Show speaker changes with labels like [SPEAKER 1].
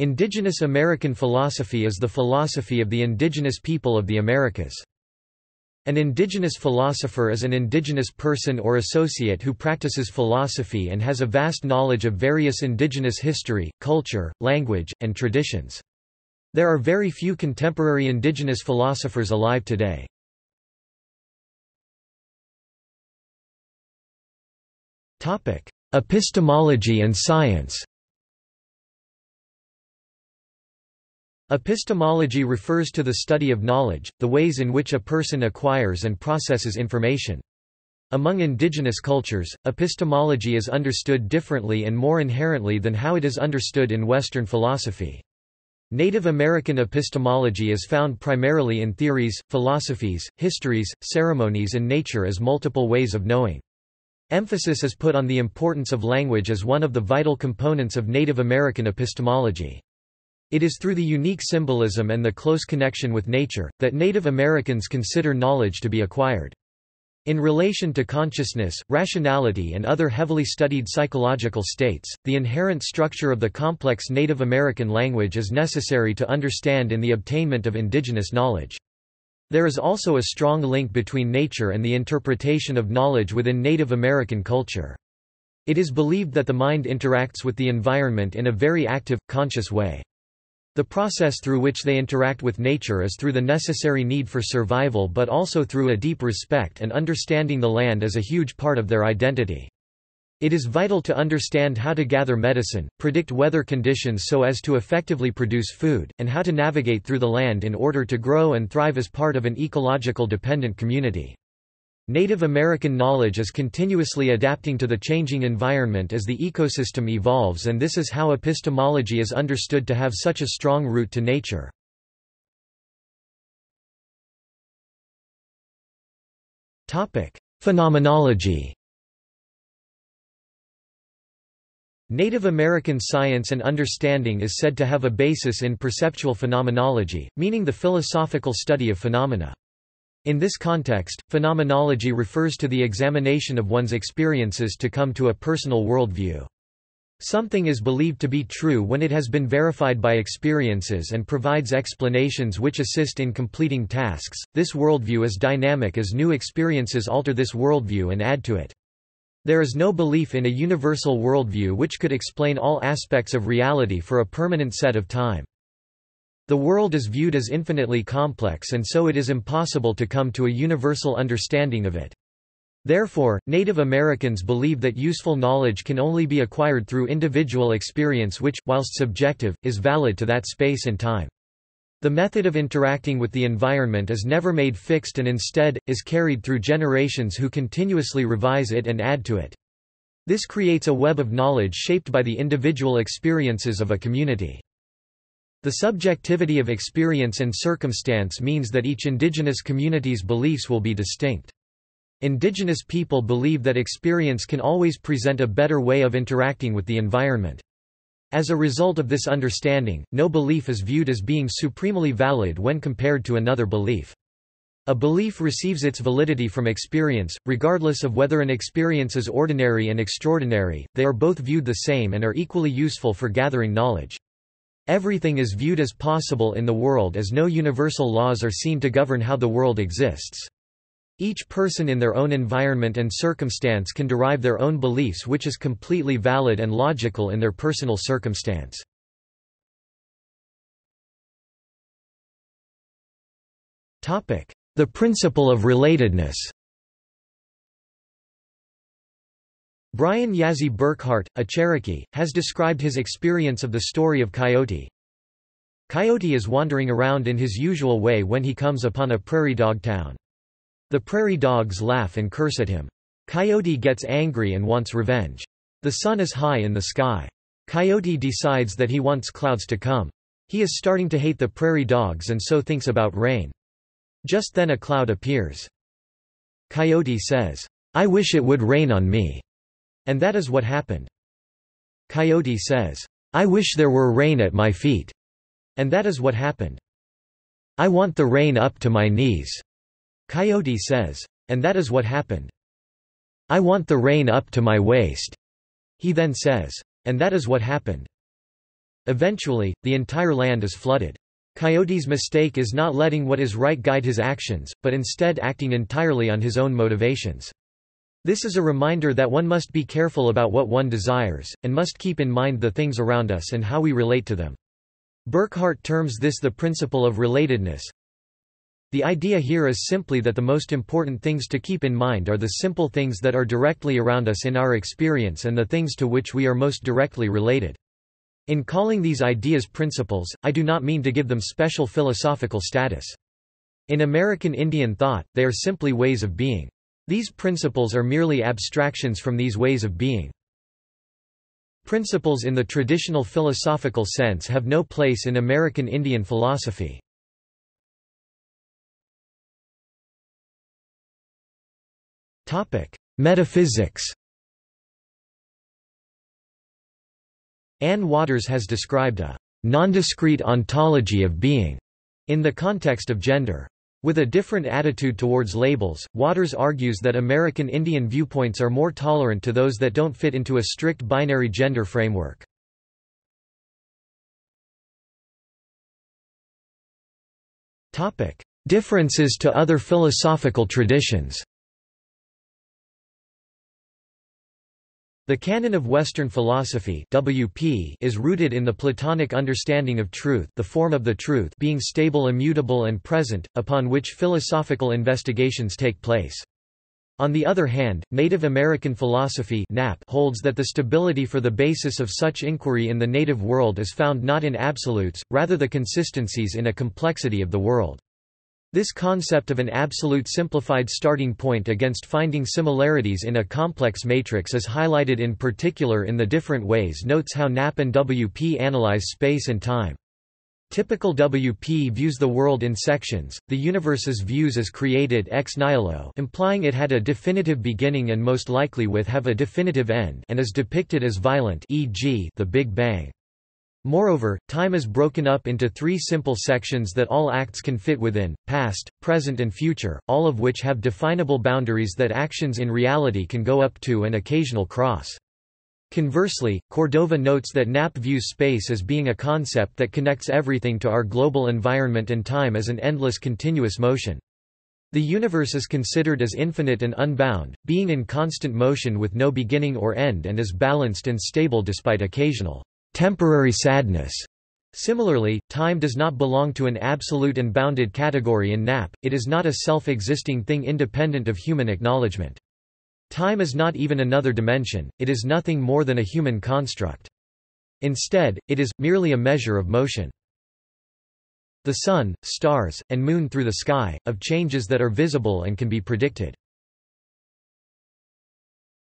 [SPEAKER 1] Indigenous American philosophy is the philosophy of the indigenous people of the Americas. An indigenous philosopher is an indigenous person or associate who practices philosophy and has a vast knowledge of various indigenous history, culture, language, and traditions. There are very few contemporary indigenous philosophers alive today. Epistemology and science Epistemology refers to the study of knowledge, the ways in which a person acquires and processes information. Among indigenous cultures, epistemology is understood differently and more inherently than how it is understood in Western philosophy. Native American epistemology is found primarily in theories, philosophies, histories, ceremonies and nature as multiple ways of knowing. Emphasis is put on the importance of language as one of the vital components of Native American epistemology. It is through the unique symbolism and the close connection with nature, that Native Americans consider knowledge to be acquired. In relation to consciousness, rationality and other heavily studied psychological states, the inherent structure of the complex Native American language is necessary to understand in the obtainment of indigenous knowledge. There is also a strong link between nature and the interpretation of knowledge within Native American culture. It is believed that the mind interacts with the environment in a very active, conscious way. The process through which they interact with nature is through the necessary need for survival but also through a deep respect and understanding the land as a huge part of their identity. It is vital to understand how to gather medicine, predict weather conditions so as to effectively produce food, and how to navigate through the land in order to grow and thrive as part of an ecological dependent community. Native American knowledge is continuously adapting to the changing environment as the ecosystem evolves and this is how epistemology is understood to have such a strong root to nature. Phenomenology Native American science and understanding is said to have a basis in perceptual phenomenology, meaning the philosophical study of phenomena. In this context, phenomenology refers to the examination of one's experiences to come to a personal worldview. Something is believed to be true when it has been verified by experiences and provides explanations which assist in completing tasks. This worldview is dynamic as new experiences alter this worldview and add to it. There is no belief in a universal worldview which could explain all aspects of reality for a permanent set of time. The world is viewed as infinitely complex and so it is impossible to come to a universal understanding of it. Therefore, Native Americans believe that useful knowledge can only be acquired through individual experience which, whilst subjective, is valid to that space and time. The method of interacting with the environment is never made fixed and instead, is carried through generations who continuously revise it and add to it. This creates a web of knowledge shaped by the individual experiences of a community. The subjectivity of experience and circumstance means that each indigenous community's beliefs will be distinct. Indigenous people believe that experience can always present a better way of interacting with the environment. As a result of this understanding, no belief is viewed as being supremely valid when compared to another belief. A belief receives its validity from experience, regardless of whether an experience is ordinary and extraordinary, they are both viewed the same and are equally useful for gathering knowledge. Everything is viewed as possible in the world as no universal laws are seen to govern how the world exists. Each person in their own environment and circumstance can derive their own beliefs which is completely valid and logical in their personal circumstance. The principle of relatedness Brian Yazzie Burkhart, a Cherokee, has described his experience of the story of Coyote. Coyote is wandering around in his usual way when he comes upon a prairie dog town. The prairie dogs laugh and curse at him. Coyote gets angry and wants revenge. The sun is high in the sky. Coyote decides that he wants clouds to come. He is starting to hate the prairie dogs and so thinks about rain. Just then a cloud appears. Coyote says, I wish it would rain on me. And that is what happened. Coyote says, I wish there were rain at my feet. And that is what happened. I want the rain up to my knees. Coyote says. And that is what happened. I want the rain up to my waist. He then says. And that is what happened. Eventually, the entire land is flooded. Coyote's mistake is not letting what is right guide his actions, but instead acting entirely on his own motivations. This is a reminder that one must be careful about what one desires, and must keep in mind the things around us and how we relate to them. Burkhart terms this the principle of relatedness. The idea here is simply that the most important things to keep in mind are the simple things that are directly around us in our experience and the things to which we are most directly related. In calling these ideas principles, I do not mean to give them special philosophical status. In American Indian thought, they are simply ways of being. These principles are merely abstractions from these ways of being. Principles in the traditional philosophical sense have no place in American Indian philosophy. Metaphysics Anne Waters has described a nondiscrete ontology of being in the context of gender. With a different attitude towards labels, Waters argues that American Indian viewpoints are more tolerant to those that don't fit into a strict binary gender framework. Differences to other philosophical traditions The canon of Western philosophy WP is rooted in the Platonic understanding of truth the form of the truth being stable immutable and present, upon which philosophical investigations take place. On the other hand, Native American philosophy NAP holds that the stability for the basis of such inquiry in the native world is found not in absolutes, rather the consistencies in a complexity of the world. This concept of an absolute simplified starting point against finding similarities in a complex matrix is highlighted in particular in the different ways notes how NAP and WP analyze space and time. Typical WP views the world in sections, the universe's views as created ex nihilo implying it had a definitive beginning and most likely with have a definitive end and is depicted as violent e.g. the Big Bang. Moreover, time is broken up into three simple sections that all acts can fit within, past, present and future, all of which have definable boundaries that actions in reality can go up to and occasional cross. Conversely, Cordova notes that NAP views space as being a concept that connects everything to our global environment and time as an endless continuous motion. The universe is considered as infinite and unbound, being in constant motion with no beginning or end and is balanced and stable despite occasional temporary sadness. Similarly, time does not belong to an absolute and bounded category in NAP, it is not a self-existing thing independent of human acknowledgement. Time is not even another dimension, it is nothing more than a human construct. Instead, it is, merely a measure of motion. The sun, stars, and moon through the sky, of changes that are visible and can be predicted.